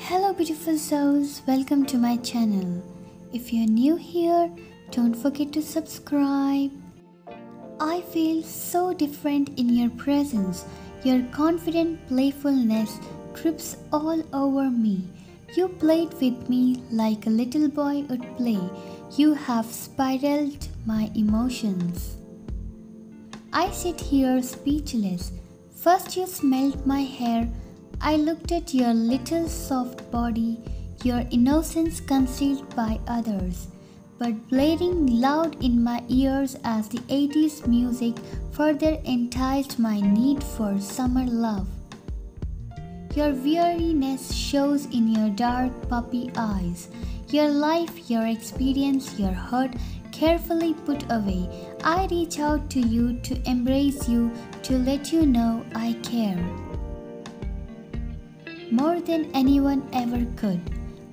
Hello, beautiful souls, welcome to my channel. If you're new here, don't forget to subscribe. I feel so different in your presence. Your confident playfulness trips all over me. You played with me like a little boy would play. You have spiraled my emotions. I sit here speechless. First, you smelled my hair. I looked at your little soft body, your innocence concealed by others, but blaring loud in my ears as the 80s music further enticed my need for summer love. Your weariness shows in your dark puppy eyes. Your life, your experience, your hurt carefully put away. I reach out to you to embrace you, to let you know I care. More than anyone ever could.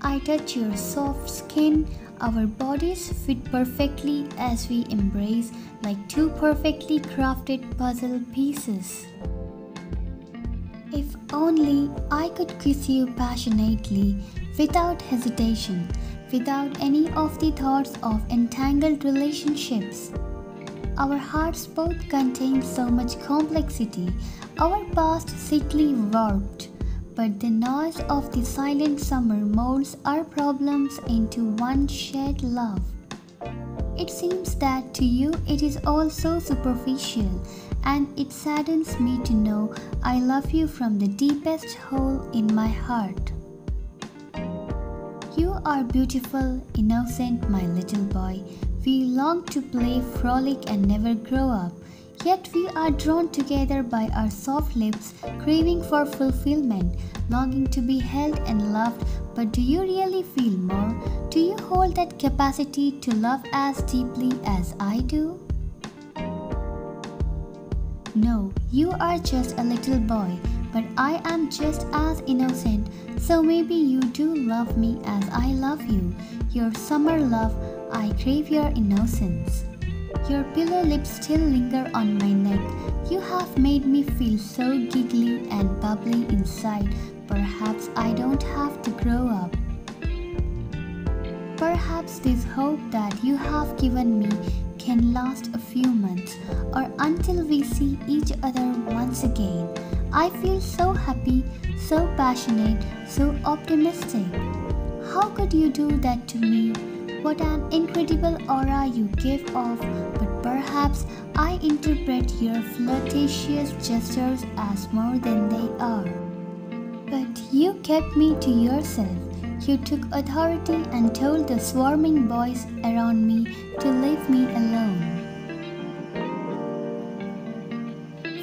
I touch your soft skin. Our bodies fit perfectly as we embrace like two perfectly crafted puzzle pieces. If only I could kiss you passionately, without hesitation, without any of the thoughts of entangled relationships. Our hearts both contain so much complexity, our past sickly warped, but the noise of the silent summer molds our problems into one shared love. It seems that to you it is all so superficial, and it saddens me to know I love you from the deepest hole in my heart. You are beautiful, innocent, my little boy. We long to play, frolic, and never grow up. Yet we are drawn together by our soft lips, craving for fulfillment, longing to be held and loved. But do you really feel more? Do you hold that capacity to love as deeply as I do? No, you are just a little boy, but I am just as innocent, so maybe you do love me as I love you. Your summer love, I crave your innocence. Your pillow lips still linger on my neck. You have made me feel so giggly and bubbly inside. Perhaps I don't have to grow up. Perhaps this hope that you have given me can last a few months or until we see each other once again. I feel so happy, so passionate, so optimistic. How could you do that to me? What an incredible aura you give off, but perhaps I interpret your flirtatious gestures as more than they are. But you kept me to yourself. You took authority and told the swarming boys around me to leave me alone.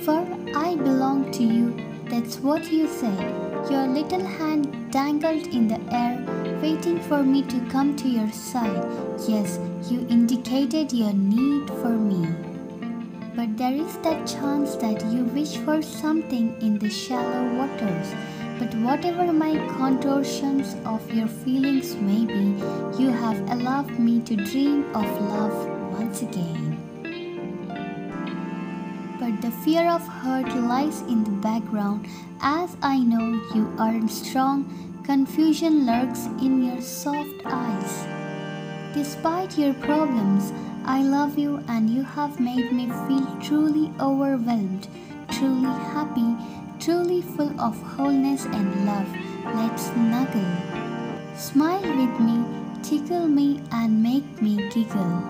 For I belong to you, that's what you said. Your little hand dangled in the air, waiting for me to come to your side. Yes, you indicated your need for me. But there is that chance that you wish for something in the shallow waters. But whatever my contortions of your feelings may be, you have allowed me to dream of love once again. But the fear of hurt lies in the background as I know you aren't strong, confusion lurks in your soft eyes. Despite your problems, I love you and you have made me feel truly overwhelmed, truly happy, truly full of wholeness and love. Let's snuggle. Smile with me, tickle me, and make me giggle.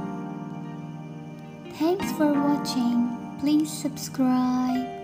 Thanks for watching. Please subscribe.